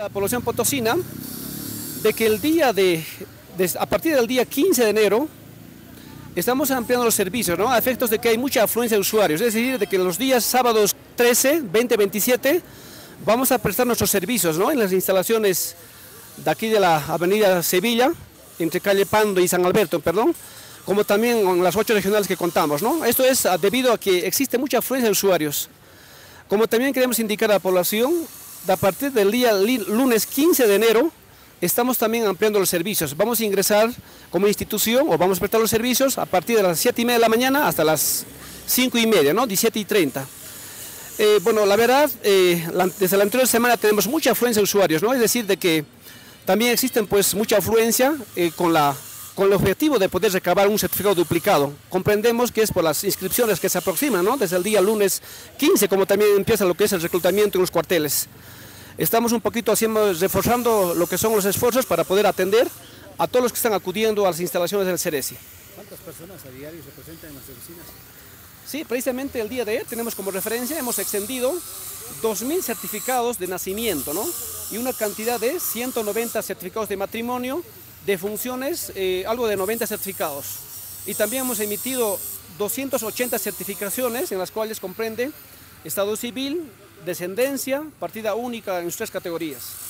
La población potosina de que el día de, a partir del día 15 de enero estamos ampliando los servicios, ¿no? A efectos de que hay mucha afluencia de usuarios, es decir, de que los días sábados 13, 20, 27 vamos a prestar nuestros servicios, ¿no? En las instalaciones de aquí de la avenida Sevilla, entre calle Pando y San Alberto, perdón, como también en las ocho regionales que contamos, ¿no? Esto es debido a que existe mucha afluencia de usuarios. Como también queremos indicar a la población a partir del día lunes 15 de enero, estamos también ampliando los servicios. Vamos a ingresar como institución o vamos a prestar los servicios a partir de las 7 y media de la mañana hasta las 5 y media, ¿no? 17 y 30. Eh, bueno, la verdad, eh, desde la anterior semana tenemos mucha afluencia de usuarios, ¿no? Es decir, de que también existen pues mucha afluencia eh, con la con el objetivo de poder recabar un certificado duplicado. Comprendemos que es por las inscripciones que se aproximan, ¿no? desde el día lunes 15, como también empieza lo que es el reclutamiento en los cuarteles. Estamos un poquito haciendo, reforzando lo que son los esfuerzos para poder atender a todos los que están acudiendo a las instalaciones del Ceresi. ¿Cuántas personas a diario se presentan en las oficinas? Sí, precisamente el día de ayer tenemos como referencia, hemos extendido 2.000 certificados de nacimiento, ¿no? Y una cantidad de 190 certificados de matrimonio, de funciones, eh, algo de 90 certificados. Y también hemos emitido 280 certificaciones en las cuales comprende estado civil, descendencia, partida única en sus tres categorías.